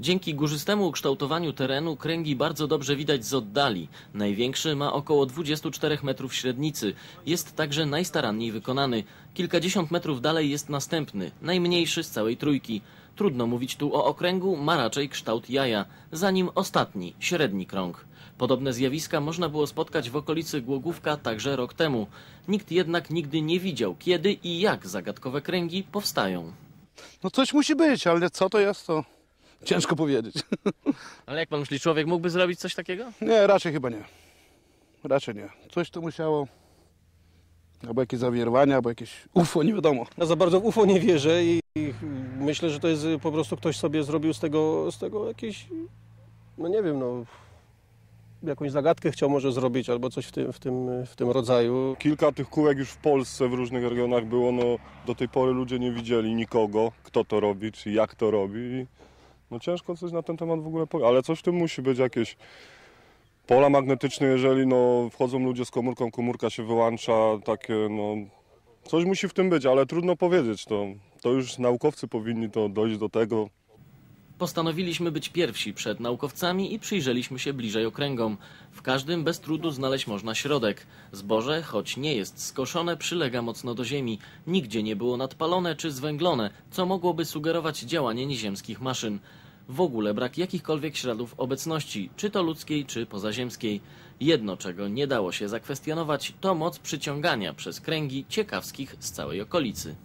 Dzięki górzystemu ukształtowaniu terenu kręgi bardzo dobrze widać z oddali. Największy ma około 24 metrów średnicy. Jest także najstaranniej wykonany. Kilkadziesiąt metrów dalej jest następny, najmniejszy z całej trójki. Trudno mówić tu o okręgu, ma raczej kształt jaja. Za nim ostatni, średni krąg. Podobne zjawiska można było spotkać w okolicy Głogówka także rok temu. Nikt jednak nigdy nie widział, kiedy i jak zagadkowe kręgi powstają. No coś musi być, ale co to jest, to ciężko powiedzieć. Ale jak pan myśli, człowiek mógłby zrobić coś takiego? Nie, raczej chyba nie. Raczej nie. Coś to musiało... Albo jakieś zawierwania, albo jakieś UFO, nie wiadomo. Ja za bardzo w UFO nie wierzę i i myślę, że to jest y, po prostu ktoś sobie zrobił z tego, z tego jakieś, no nie wiem, no jakąś zagadkę chciał może zrobić albo coś w tym, w tym, w tym rodzaju. Kilka tych kółek już w Polsce w różnych regionach było, no do tej pory ludzie nie widzieli nikogo, kto to robi, czy jak to robi. No ciężko coś na ten temat w ogóle powiedzieć, ale coś w tym musi być, jakieś pola magnetyczne, jeżeli no wchodzą ludzie z komórką, komórka się wyłącza, takie no... Coś musi w tym być, ale trudno powiedzieć, to, to już naukowcy powinni to dojść do tego, Postanowiliśmy być pierwsi przed naukowcami i przyjrzeliśmy się bliżej okręgom. W każdym bez trudu znaleźć można środek. Zboże, choć nie jest skoszone, przylega mocno do ziemi. Nigdzie nie było nadpalone czy zwęglone, co mogłoby sugerować działanie nieziemskich maszyn. W ogóle brak jakichkolwiek śladów obecności, czy to ludzkiej, czy pozaziemskiej. Jedno, czego nie dało się zakwestionować, to moc przyciągania przez kręgi ciekawskich z całej okolicy.